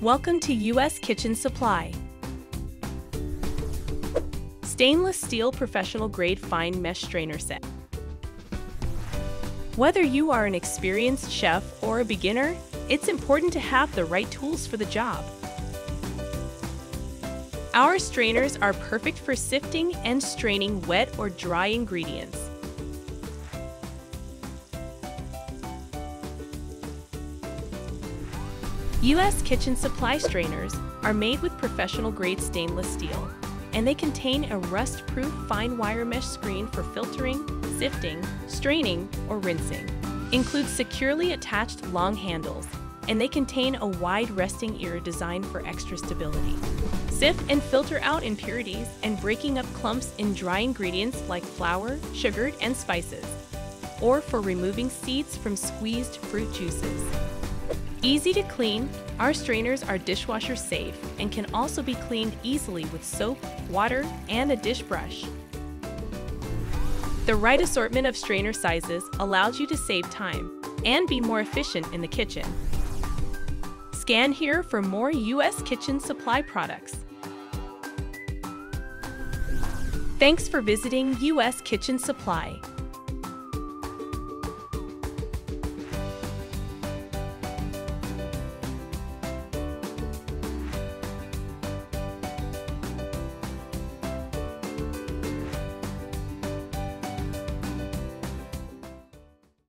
Welcome to U.S. Kitchen Supply. Stainless steel professional grade fine mesh strainer set. Whether you are an experienced chef or a beginner, it's important to have the right tools for the job. Our strainers are perfect for sifting and straining wet or dry ingredients. U.S. Kitchen Supply strainers are made with professional grade stainless steel, and they contain a rust-proof fine wire mesh screen for filtering, sifting, straining, or rinsing. Includes securely attached long handles, and they contain a wide resting ear designed for extra stability. Sift and filter out impurities and breaking up clumps in dry ingredients like flour, sugar, and spices, or for removing seeds from squeezed fruit juices. Easy to clean, our strainers are dishwasher safe and can also be cleaned easily with soap, water, and a dish brush. The right assortment of strainer sizes allows you to save time and be more efficient in the kitchen. Scan here for more U.S. Kitchen Supply products. Thanks for visiting U.S. Kitchen Supply.